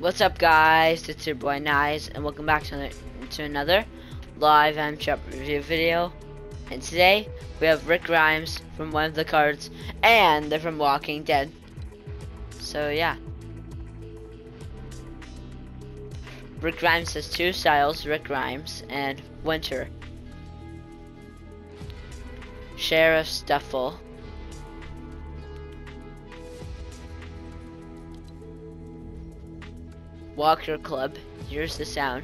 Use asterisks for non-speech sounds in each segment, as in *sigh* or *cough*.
What's up guys, it's your boy Nice, and welcome back to another, to another live M-Shop review video. And today, we have Rick Grimes from one of the cards, and they're from Walking Dead. So yeah. Rick Grimes has two styles, Rick Grimes and Winter. Sheriff Stuffle. Walker Club. Here's the sound.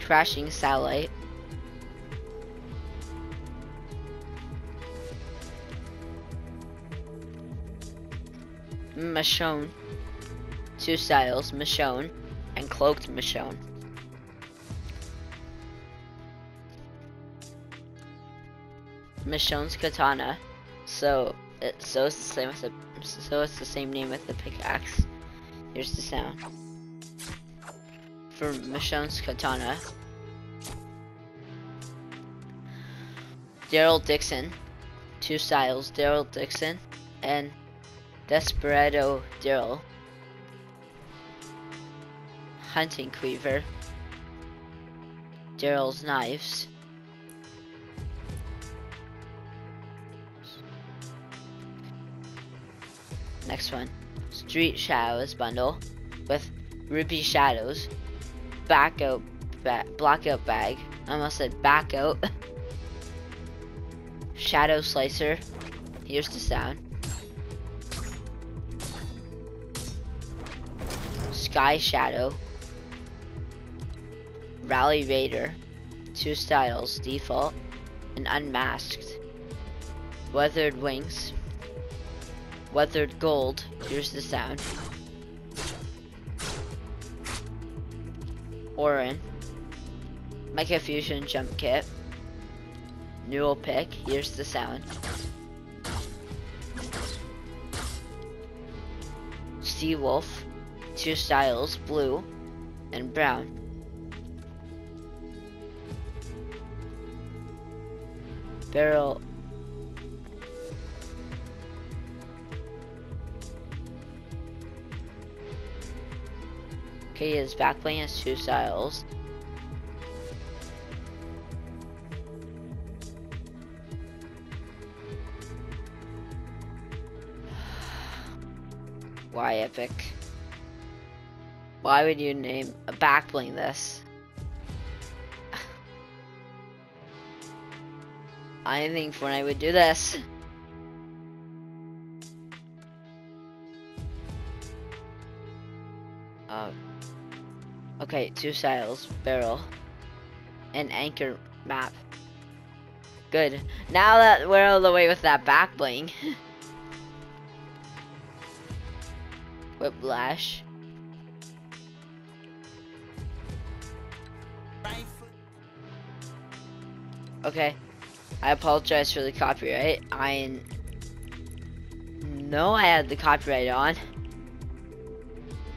Crashing satellite. Michonne. Two styles, Michonne and Cloaked Michonne. Michonne's katana. So it so it's the same with the so it's the same name as the pickaxe. Here's the sound. For Michonne's katana. Daryl Dixon. Two styles, Daryl Dixon and Desperado Daryl. Hunting Cleaver. Daryl's Knives. Next one. Street Shadows bundle with Ruby Shadows. Back out, ba blackout bag. I almost said back out. *laughs* Shadow Slicer. Here's the sound. Sky Shadow. Rally Raider. Two styles, default and unmasked. Weathered Wings. Weathered Gold. Here's the sound. Orin. Mecha Fusion Jump Kit. Neural Pick. Here's the sound. Sea Wolf. Two styles, blue and brown. Barrel Okay, his backbling has two styles. *sighs* Why epic? Why would you name a backbling this? *sighs* I think Fortnite would do this. *sighs* Um, okay, two styles, barrel, and anchor map. Good. Now that we're all the way with that back bling. *laughs* Whiplash. Okay. I apologize for the copyright. I know I had the copyright on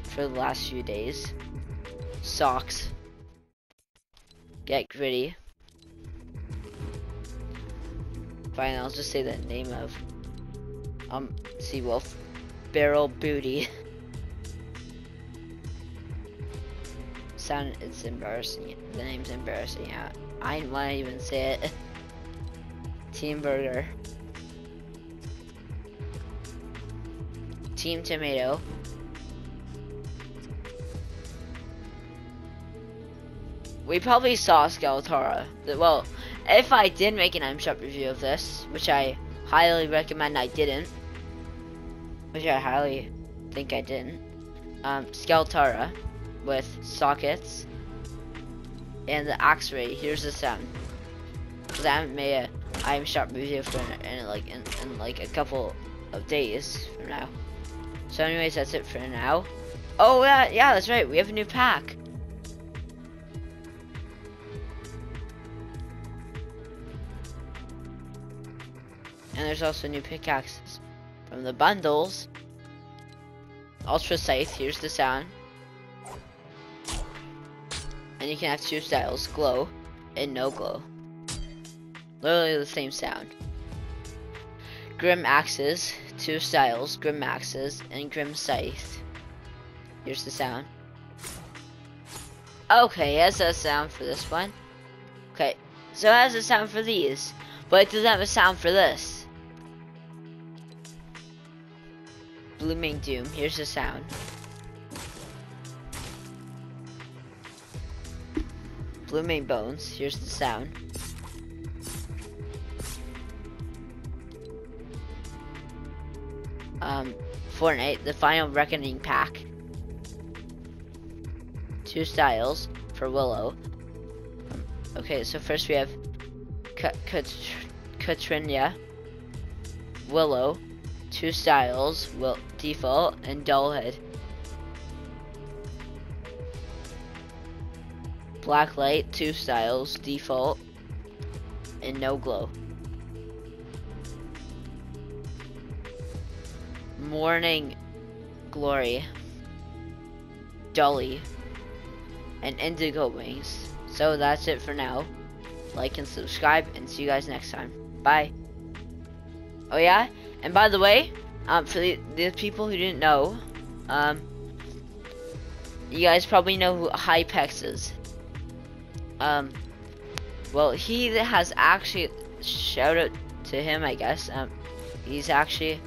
for the last few days. Socks. Get gritty. Fine, I'll just say the name of um Seawolf. Barrel Booty. *laughs* Sound it's embarrassing. The name's embarrassing. Yeah. I didn't want to even say it. *laughs* Team Burger. Team Tomato. We probably saw Skeletora. Well, if I did make an M-Shop review of this, which I highly recommend I didn't, which I highly think I didn't, um, Skeletora with sockets and the X-ray. Here's the sound. Cause I haven't made a item shop review for in, in like in, in like a couple of days from now. So anyways, that's it for now. Oh yeah, yeah, that's right. We have a new pack. And there's also new pickaxes from the bundles. Ultra Scythe, here's the sound. And you can have two styles, glow and no glow. Literally the same sound. Grim Axes, two styles, Grim Axes, and Grim Scythe. Here's the sound. Okay, has a sound for this one. Okay, so it has a sound for these, but it doesn't have a sound for this. Blooming Doom, here's the sound. Blooming Bones, here's the sound. Um, Fortnite, the Final Reckoning Pack. Two styles for Willow. Okay, so first we have Katrina, Willow, two styles, will default, and Dollhead. Black light, two styles, default, and no glow. Morning Glory, Dolly, and Indigo Wings. So that's it for now. Like and subscribe, and see you guys next time. Bye. Oh yeah, and by the way, um, for the, the people who didn't know, um, you guys probably know who Hypex is. Um, well, he has actually, shout out to him, I guess. Um, he's actually,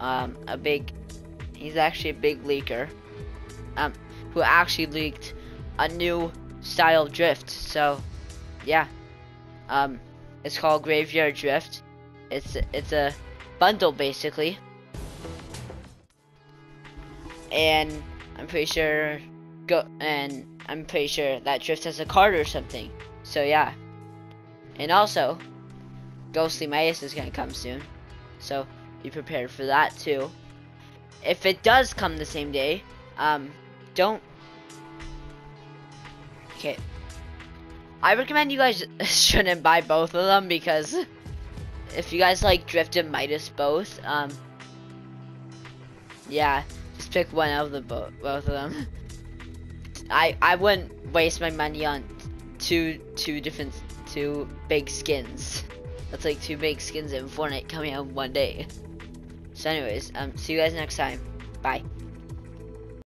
um, a big, he's actually a big leaker. Um, who actually leaked a new style of drift. So, yeah. Um, it's called Graveyard Drift. It's it's a bundle basically, and I'm pretty sure go and I'm pretty sure that Drift has a card or something. So yeah. And also, Ghostly Midas is gonna come soon. So be prepared for that too. If it does come the same day, um, don't. Okay. I recommend you guys *laughs* shouldn't buy both of them because if you guys like Drift and Midas both, um, yeah, just pick one of the both both of them. I I wouldn't waste my money on two two different two big skins. That's like two big skins in Fortnite coming out one day. So anyways, um see you guys next time. Bye.